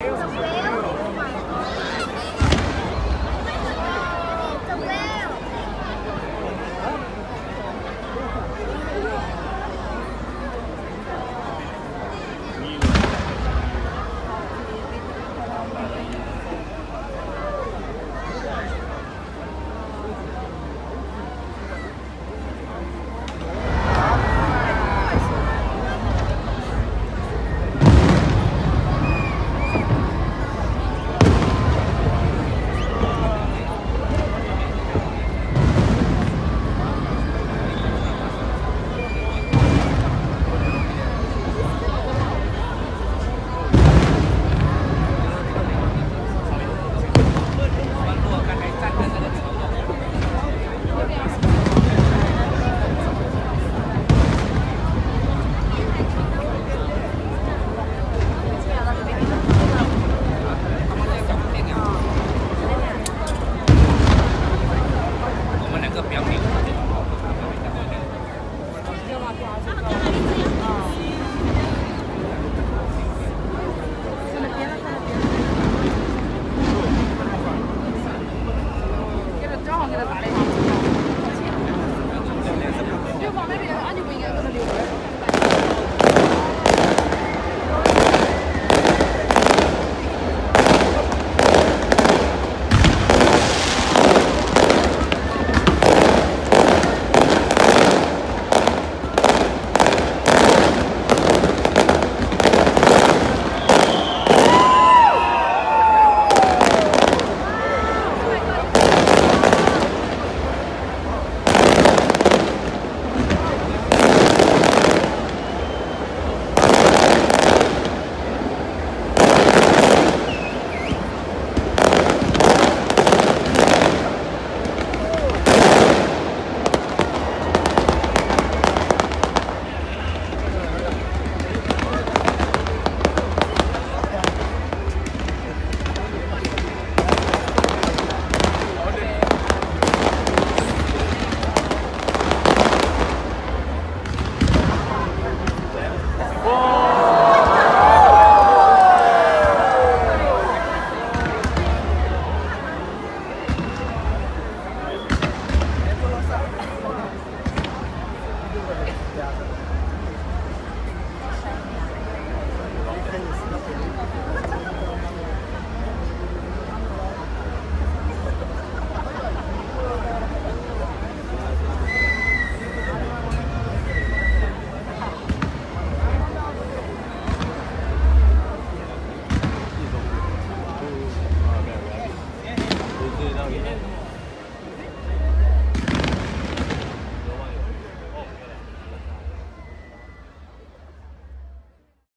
准备嗯好的好给他打